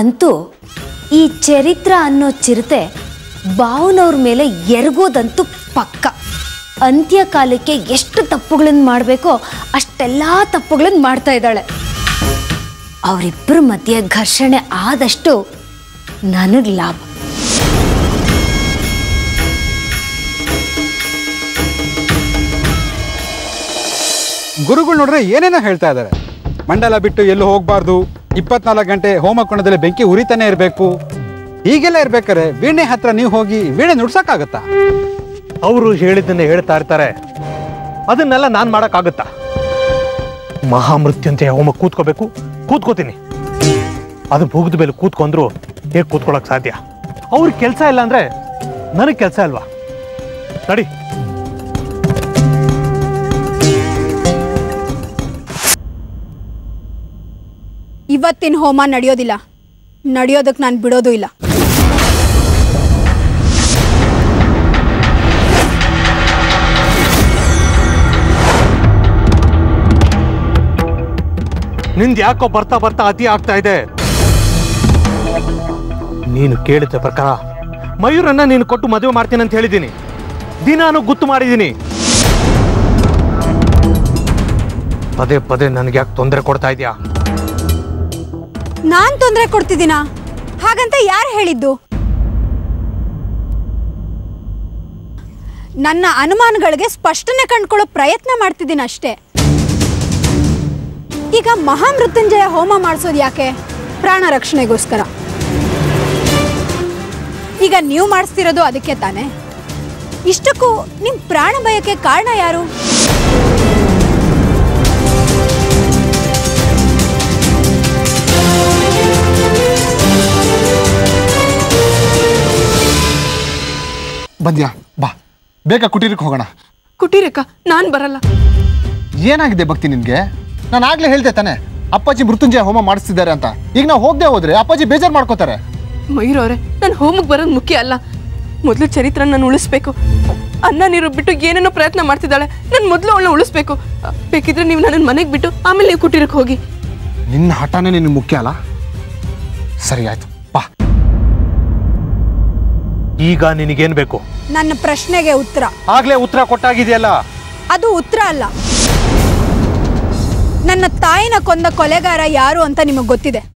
ಅಂತೂ ಈ ಚರಿತ್ರ ಅನ್ನೋ ಚಿರತೆ ಬಾವುನವ್ರ ಮೇಲೆ ಎರಗೋದಂತೂ ಪಕ್ಕ. ಅಂತ್ಯಕಾಲಕ್ಕೆ ಎಷ್ಟು ತಪ್ಪುಗಳನ್ನು ಮಾಡಬೇಕೋ ಅಷ್ಟೆಲ್ಲ ತಪ್ಪುಗಳನ್ನು ಮಾಡ್ತಾ ಇದ್ದಾಳೆ. ಅವರಿಬ್ಬರ ಮಧ್ಯೆ ಘರ್ಷಣೆ ಆದಷ್ಟು ನನಗೆ ಲಾಭ. ಗುರುಗಳು ನೋಡ್ರೆ ಏನೇನೋ ಹೇಳ್ತಾ ಇದ್ದಾರೆ ಮಂಡಲ ಬಿಟ್ಟು ಎಲ್ಲೂ ಹೋಗಬಾರ್ದು. ಇಪ್ಪತ್ನಾಲ್ಕು ಗಂಟೆ ಹೋಮ ಕೋಣದಲ್ಲಿ ಬೆಂಕಿ ಉರಿತಾನೆ ಇರಬೇಕು. ಹೀಗೆಲ್ಲ ಇರ್ಬೇಕಾರೆ ವೀಣೆ ಹತ್ರ ನೀವು ಹೋಗಿ ವೀಣೆ ನುಡ್ಸಕ್ಕಾಗತ್ತಾ? ಅವರು ಹೇಳಿದ್ದನ್ನು ಹೇಳ್ತಾ ಇರ್ತಾರೆ. ಅದನ್ನೆಲ್ಲ ನಾನು ಮಾಡೋಕ್ಕಾಗುತ್ತಾ? ಮಹಾಮೃತ್ಯುಂಜಯ ಹೋಮ ಕೂತ್ಕೋಬೇಕು. ಕೂತ್ಕೋತೀನಿ. ಅದು ಭೂಗದ ಮೇಲೆ ಕೂತ್ಕೊಂಡ್ರು ಹೇಗೆ ಕೂತ್ಕೊಳ್ಳೋಕೆ ಸಾಧ್ಯ? ಅವ್ರ ಕೆಲಸ ಇಲ್ಲ ಅಂದ್ರೆ ನನಗೆ ಕೆಲಸ ಇಲ್ವಾ ನಡಿ. ಇವತ್ತಿನ ಹೋಮ ನಡೆಯೋದಿಲ್ಲ. ನಡೆಯೋದಕ್ಕೆ ನಾನು ಬಿಡೋದು ಇಲ್ಲ. ನಿಂದು ಯಾಕೋ ಬರ್ತಾ ಬರ್ತಾ ಅತಿ ಆಗ್ತಾ ಇದೆ? ನೀನು ಕೇಳಿದ ಪ್ರಕಾರ ಮಯೂರನ್ನ ನೀನು ಕೊಟ್ಟು ಮದುವೆ ಮಾಡ್ತೀನಿ ಅಂತ ಹೇಳಿದ್ದೀನಿ. ದಿನಾನು ಗುತ್ತು ಮಾಡಿದ್ದೀನಿ. ಪದೇ ಪದೇ ನನಗೆ ಯಾಕೆ ತೊಂದರೆ ಕೊಡ್ತಾ ಇದೆಯಾ? ನಾನು ತೊಂದರೆ ಕೊಡ್ತಿದ್ದೀನ? ಹಾಗಂತ ಯಾರು ಹೇಳಿದ್ದು? ನನ್ನ ಅನುಮಾನಗಳಿಗೆ ಸ್ಪಷ್ಟನೆ ಕಂಡ್ಕೊಳ್ಳೋ ಪ್ರಯತ್ನ ಮಾಡ್ತಿದ್ದೀನಿ ಅಷ್ಟೇ. ಈಗ ಮಹಾಮೃತ್ಯುಂಜಯ ಹೋಮ ಮಾಡಿಸೋದು ಯಾಕೆ? ಪ್ರಾಣ ರಕ್ಷಣೆಗೋಸ್ಕರ. ಈಗ ನೀವು ಮಾಡಿಸ್ತಿರೋದು ಅದಕ್ಕೆ ತಾನೆ? ಇಷ್ಟಕ್ಕೂ ನಿಮ್ಮ ಪ್ರಾಣ ಭಯಕ್ಕೆ ಕಾರಣ ಯಾರು? ಬಂದ್ಯಾ? ಬಾ. ಬೇಗ ಕುಟೀರಕ್ಕೆ ಹೋಗೋಣ. ಕುಟೀರಕ್ಕ ನಾನು ಬರಲ್ಲ. ಏನಾಗಿದೆ ಭಕ್ತಿ ನಿನ್ಗೆ? ನಾನು ಆಗ್ಲೇ ಹೇಳ್ದೆ ತಾನೆ ಅಪ್ಪಾಜಿ ಮೃತ್ಯುಂಜಯ ಹೋಮ ಮಾಡಿಸ್ತಿದ್ದಾರೆ ಅಂತ. ಈಗ ನಾವು ಹೋಗದೆ ಹೋದ್ರೆ ಅಪ್ಪಾಜಿ ಬೇಜಾರು ಮಾಡ್ಕೋತಾರೆ. ಮಯೂರ್ ಅವ್ರೆ ನಾನು ಹೋಮಕ್ಕೆ ಬರೋದು ಮುಖ್ಯ ಅಲ್ಲ. ಮೊದಲು ಚರಿತ್ರ ನಾನು ಉಳಿಸ್ಬೇಕು. ಅನ್ನ ನೀರು ಬಿಟ್ಟು ಏನೇನೋ ಪ್ರಯತ್ನ ಮಾಡ್ತಿದ್ದಾಳೆ ನಾನು ಮೊದಲು ಅವಳನ್ನ ಉಳಿಸ್ಬೇಕು. ಬೇಕಿದ್ರೆ ನೀವು ನನ್ನ ಮನೆಗೆ ಬಿಟ್ಟು ಆಮೇಲೆ ನೀವು ಕುಟೀರಕ್ಕೆ ಹೋಗಿ. ನಿನ್ನ ಹಠನೇ ನಿನ್ನ ಮುಖ್ಯ ಅಲ್ಲ? ಸರಿ ಆಯ್ತು. ಈಗ ನಿನಗೇನ್ ಬೇಕು? ನನ್ನ ಪ್ರಶ್ನೆಗೆ ಉತ್ತರ. ಆಗ್ಲೇ ಉತ್ತರ ಕೊಟ್ಟಾಗಿದೆಯಲ್ಲ? ಅದು ಉತ್ತರ ಅಲ್ಲ. ನನ್ನ ತಾಯಿನ ಕೊಂದ ಕೊಲೆಗಾರ ಯಾರು ಅಂತ ನಿಮಗೆ ಗೊತ್ತಿದೆ.